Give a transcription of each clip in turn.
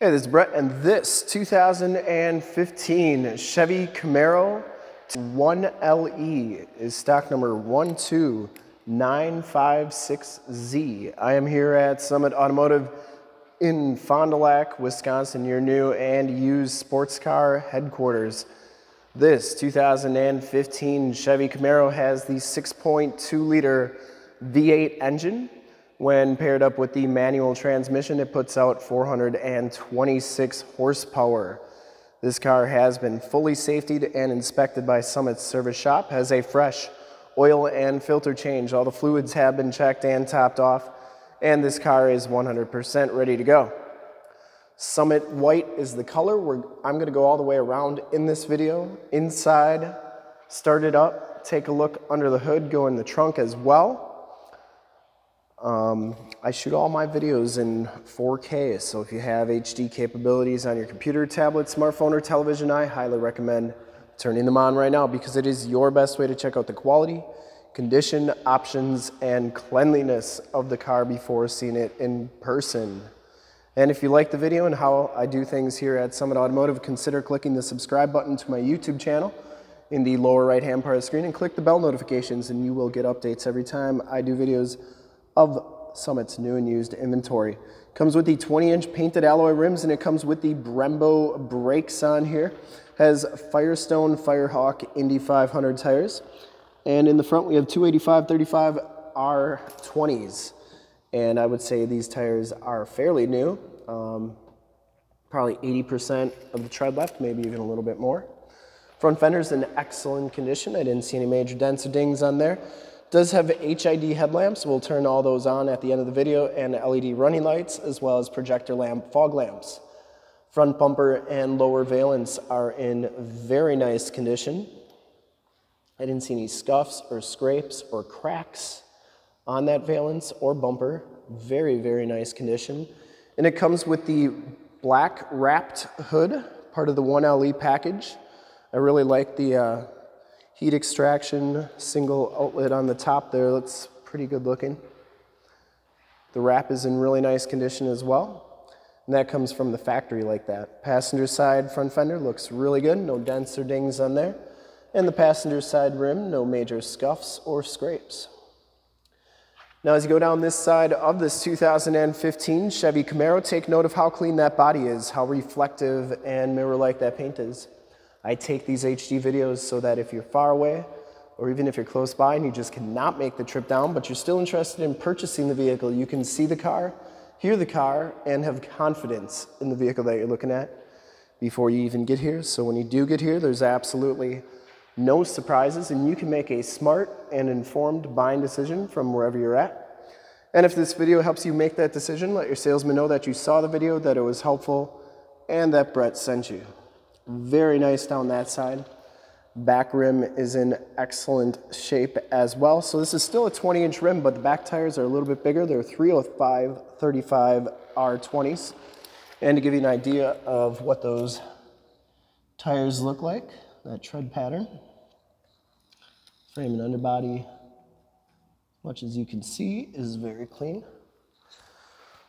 Hey, this is Brett, and this 2015 Chevy Camaro 1LE is stock number 12956Z. I am here at Summit Automotive in Fond du Lac, Wisconsin, your new and used sports car headquarters. This 2015 Chevy Camaro has the 6.2 liter V8 engine when paired up with the manual transmission, it puts out 426 horsepower. This car has been fully safetied and inspected by Summit's service shop, has a fresh oil and filter change. All the fluids have been checked and topped off, and this car is 100% ready to go. Summit White is the color. We're, I'm gonna go all the way around in this video. Inside, start it up, take a look under the hood, go in the trunk as well. Um, I shoot all my videos in 4K, so if you have HD capabilities on your computer, tablet, smartphone, or television, I highly recommend turning them on right now because it is your best way to check out the quality, condition, options, and cleanliness of the car before seeing it in person. And if you like the video and how I do things here at Summit Automotive, consider clicking the subscribe button to my YouTube channel in the lower right hand part of the screen and click the bell notifications and you will get updates every time I do videos of Summit's new and used inventory. Comes with the 20 inch painted alloy rims and it comes with the Brembo brakes on here. Has Firestone Firehawk Indy 500 tires. And in the front we have 285 35 R20s. And I would say these tires are fairly new. Um, probably 80% of the tread left, maybe even a little bit more. Front fender's in excellent condition. I didn't see any major dents or dings on there. Does have HID headlamps. We'll turn all those on at the end of the video and LED running lights as well as projector lamp fog lamps. Front bumper and lower valance are in very nice condition. I didn't see any scuffs or scrapes or cracks on that valance or bumper. Very, very nice condition. And it comes with the black wrapped hood, part of the 1LE package. I really like the uh, Heat extraction, single outlet on the top there, looks pretty good looking. The wrap is in really nice condition as well. And that comes from the factory like that. Passenger side front fender looks really good, no dents or dings on there. And the passenger side rim, no major scuffs or scrapes. Now as you go down this side of this 2015 Chevy Camaro, take note of how clean that body is, how reflective and mirror-like that paint is. I take these HD videos so that if you're far away, or even if you're close by and you just cannot make the trip down, but you're still interested in purchasing the vehicle, you can see the car, hear the car, and have confidence in the vehicle that you're looking at before you even get here. So when you do get here, there's absolutely no surprises, and you can make a smart and informed buying decision from wherever you're at. And if this video helps you make that decision, let your salesman know that you saw the video, that it was helpful, and that Brett sent you. Very nice down that side. Back rim is in excellent shape as well. So this is still a 20 inch rim, but the back tires are a little bit bigger. They're 305 35 R20s. And to give you an idea of what those tires look like, that tread pattern, frame and underbody, much as you can see, is very clean.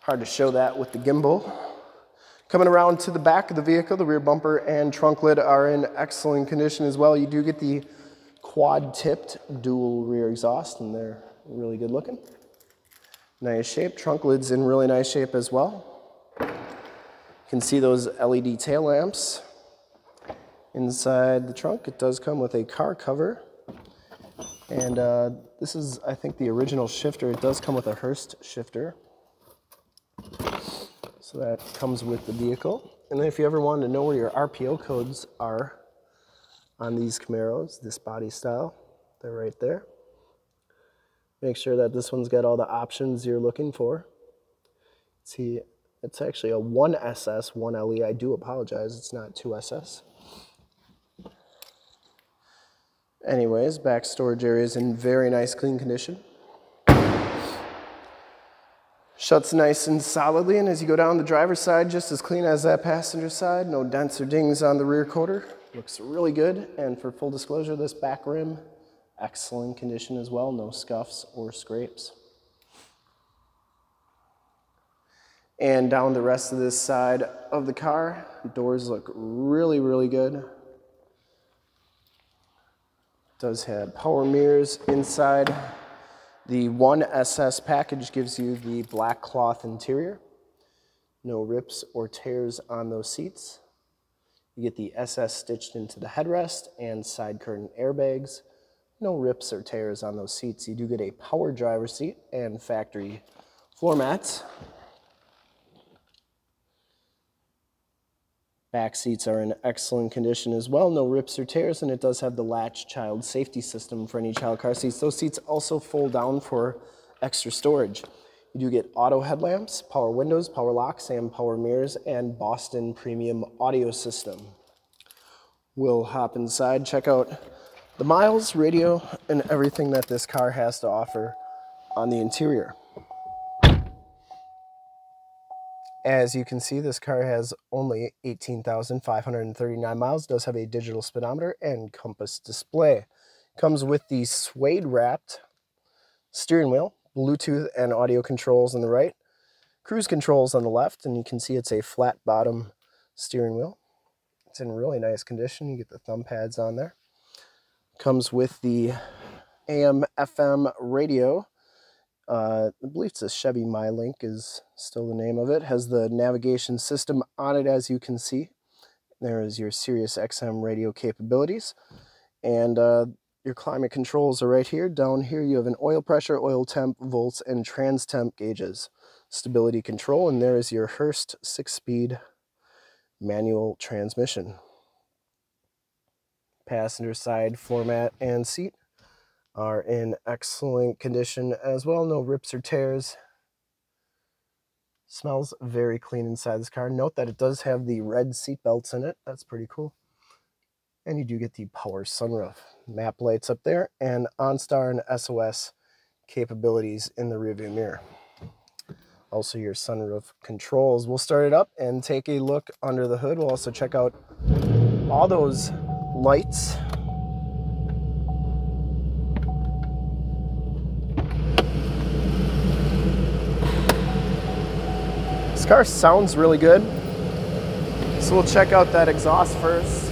Hard to show that with the gimbal. Coming around to the back of the vehicle, the rear bumper and trunk lid are in excellent condition as well. You do get the quad tipped dual rear exhaust and they're really good looking. Nice shape. Trunk lid's in really nice shape as well. You can see those LED tail lamps. Inside the trunk, it does come with a car cover. And uh, this is, I think, the original shifter. It does come with a Hurst shifter. So that comes with the vehicle. And then if you ever wanted to know where your RPO codes are on these Camaros, this body style, they're right there. Make sure that this one's got all the options you're looking for. See, it's actually a 1SS, 1LE. I do apologize, it's not 2SS. Anyways, back storage area is in very nice clean condition. Shuts nice and solidly, and as you go down the driver's side, just as clean as that passenger side. No dents or dings on the rear quarter. Looks really good, and for full disclosure, this back rim, excellent condition as well. No scuffs or scrapes. And down the rest of this side, of the car. Doors look really, really good. Does have power mirrors inside. The 1SS package gives you the black cloth interior. No rips or tears on those seats. You get the SS stitched into the headrest and side curtain airbags. No rips or tears on those seats. You do get a power driver seat and factory floor mats. Back seats are in excellent condition as well, no rips or tears, and it does have the latch child safety system for any child car seats. Those seats also fold down for extra storage. You do get auto headlamps, power windows, power locks, and power mirrors, and Boston premium audio system. We'll hop inside, check out the miles, radio, and everything that this car has to offer on the interior. As you can see, this car has only 18,539 miles, does have a digital speedometer and compass display. Comes with the suede wrapped steering wheel, Bluetooth and audio controls on the right, cruise controls on the left, and you can see it's a flat bottom steering wheel. It's in really nice condition. You get the thumb pads on there. Comes with the AM FM radio uh, I believe it's a Chevy MyLink is still the name of it. Has the navigation system on it, as you can see. There is your Sirius XM radio capabilities. And uh, your climate controls are right here. Down here you have an oil pressure, oil temp, volts, and trans temp gauges. Stability control, and there is your Hurst six-speed manual transmission. Passenger side floor mat and seat are in excellent condition as well. No rips or tears. Smells very clean inside this car. Note that it does have the red seat belts in it. That's pretty cool. And you do get the power sunroof. Map lights up there and OnStar and SOS capabilities in the rearview mirror. Also your sunroof controls. We'll start it up and take a look under the hood. We'll also check out all those lights car sounds really good. So we'll check out that exhaust first.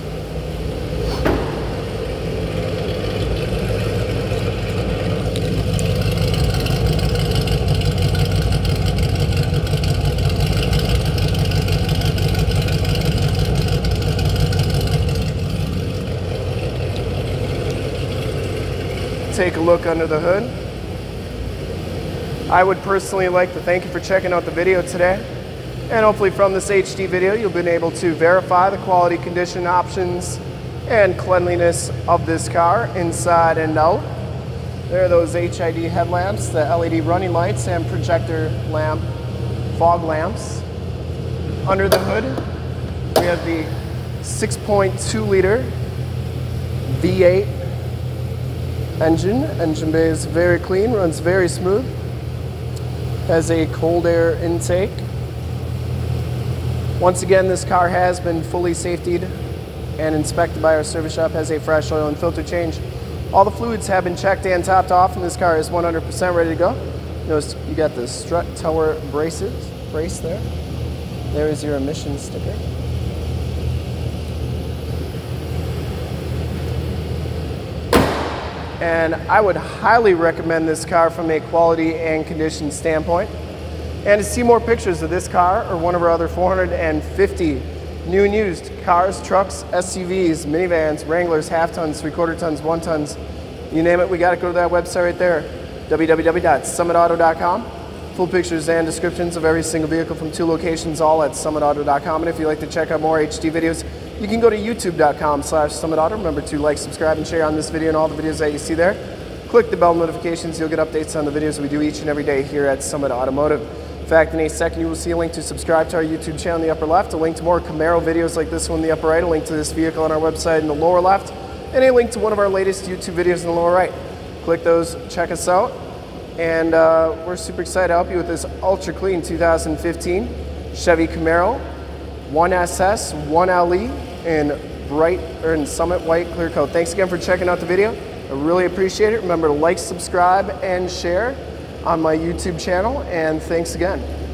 Take a look under the hood. I would personally like to thank you for checking out the video today. And hopefully from this HD video, you'll be able to verify the quality condition options and cleanliness of this car inside and out. There are those HID headlamps, the LED running lights, and projector lamp, fog lamps. Under the hood, we have the 6.2 liter V8 engine. Engine bay is very clean, runs very smooth. Has a cold air intake once again, this car has been fully safetied and inspected by our service shop, has a fresh oil and filter change. All the fluids have been checked and topped off, and this car is 100% ready to go. Notice you got the strut tower braces, brace there. There is your emission sticker. And I would highly recommend this car from a quality and condition standpoint. And to see more pictures of this car or one of our other 450 new and used cars, trucks, SUVs, minivans, Wranglers, half tons, three quarter tons, one tons, you name it, we got to go to that website right there, www.summitauto.com. Full pictures and descriptions of every single vehicle from two locations, all at summitauto.com. And if you'd like to check out more HD videos, you can go to youtube.com slash summitauto. Remember to like, subscribe, and share on this video and all the videos that you see there. Click the bell notifications. You'll get updates on the videos we do each and every day here at Summit Automotive. In fact, in a second, you will see a link to subscribe to our YouTube channel in the upper left, a link to more Camaro videos like this one in the upper right, a link to this vehicle on our website in the lower left, and a link to one of our latest YouTube videos in the lower right. Click those, check us out, and uh, we're super excited to help you with this ultra clean 2015 Chevy Camaro 1SS 1LE in bright or in summit white clear coat. Thanks again for checking out the video. I really appreciate it. Remember to like, subscribe, and share on my YouTube channel, and thanks again.